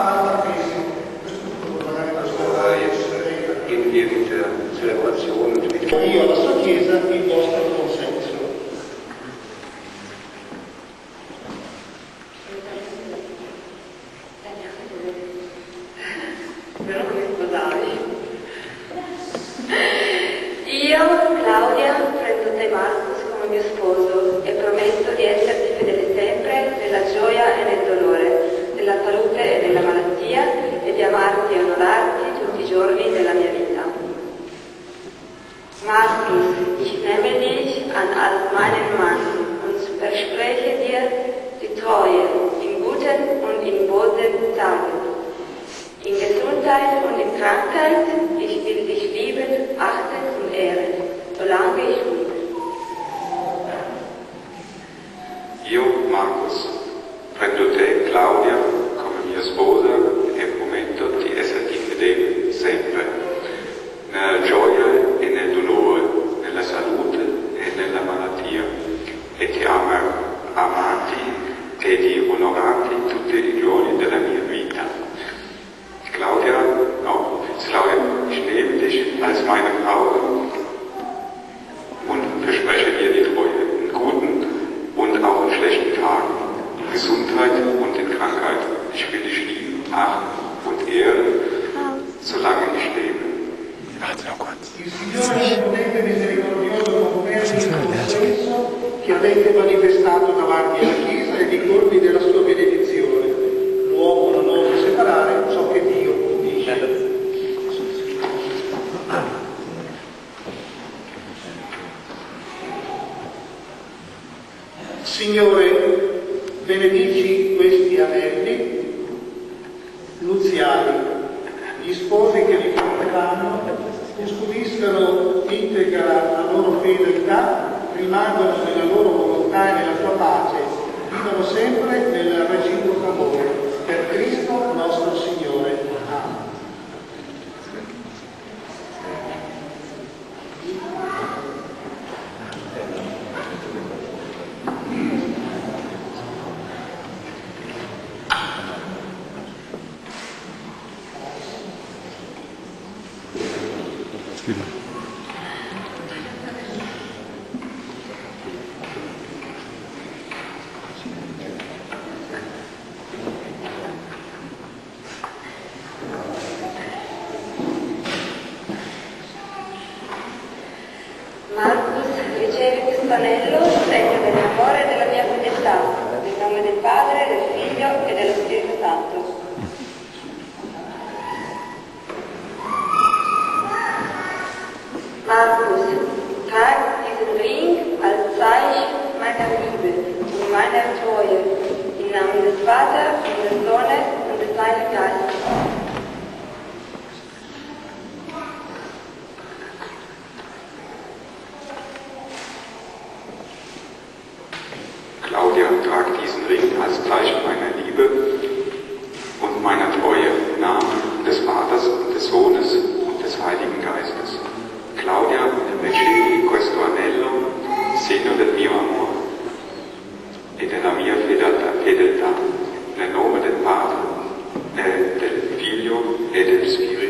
alla tesi, evita l'osservazione, io la sua chiesa il vostro Gesundheit und in Krankheit, ich will dich lieben, achten und ehren, solange ich lebe. Io, Marcus, prendo te, Claudia, come mia sposa e prometto di esserti fedele sempre, nella gioia e nel dolore, nella salute e nella malattia, e ti ama, amarti e di onorarti tutti i giorni della mia vita. Claudia, no, Claudia, ich nehme dich als meine Frau und verspreche dir die Treue in guten und auch in schlechten Tagen, in Gesundheit und in Krankheit. Ich will dich lieben, achten und ehren, solange ich lebe. Il Signore potente e misericordioso confermi il consenso che avete manifestato davanti alla Chiesa Signore, benedici questi anelli nuziali, gli sposi che li porteranno custodiscano integra la loro fedeltà, rimangano nella loro volontà e nella sua pace, vivono sempre nel reciproco amore. Per Cristo nostro Signore. Marcus, ricevi questo anello, segno dell'amore e della mia fedeltà, nel nome del Padre, del Figlio e dello Spirito Santo. Markus, trag diesen Ring als Zeichen meiner Liebe und meiner Treue im Namen des Vaters und des Sohnes und des Heiligen Geistes. Claudia, trag diesen Ring als Zeichen meiner Liebe und meiner Treue im Namen des Vaters und des Sohnes und des Heiligen Geistes. Claudia, ricevi questo anello, segno del mio amore e della mia fedeltà, fedeltà nel nome del Padre, e del Figlio e del Spirito